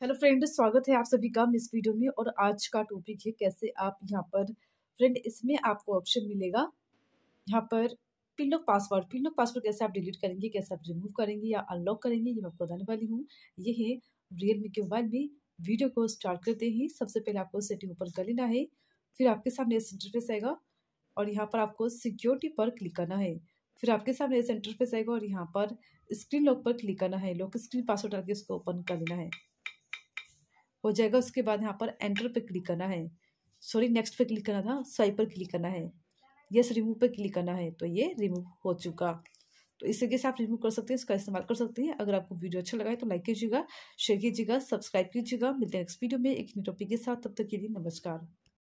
Hello friend स्वागत है आप सभी का इस वीडियो में और आज का टॉपिक है कैसे आप यहाँ पर फ्रेंड इसमें आपको ऑप्शन मिलेगा। यहाँ पर pin lock password pin lock password कैसे आप डिलीट करेंगे, कैसे आप रिमूव करेंगे या अनलॉक करेंगे, ये मैं आपको बताने वाली हूँ। ये है रियलमी के मोबाइल में वीडियो को स्टार्ट करते ही। सबसे पहले आपको सेटिंग ओपन कर लेना है, फिर आपके सामने इस इंटरफेस आएगा और यहाँ पर आपको सिक्योरिटी पर क्लिक करना है। फिर आपके सामने इस इंटरफेस आएगा और यहाँ पर स्क्रीन लॉक पर क्लिक करना है। लॉक स्क्रीन पासवर्ड डाल के इसको ओपन कर लेना है। हो जाएगा, उसके बाद यहाँ पर एंटर पर क्लिक करना है। सॉरी नेक्स्ट पर क्लिक करना था स्वाइप पर क्लिक करना है। यस रिमूव पर क्लिक करना है तो ये रिमूव हो चुका। तो इस तरीके से आप रिमूव कर सकते हैं, इसका इस्तेमाल कर सकते हैं। अगर आपको वीडियो अच्छा लगा है तो लाइक कीजिएगा शेयर कीजिएगा सब्सक्राइब कीजिएगा। मिलते हैं नेक्स्ट वीडियो में एक न्यू टॉपिक के साथ, तब तक के लिए नमस्कार।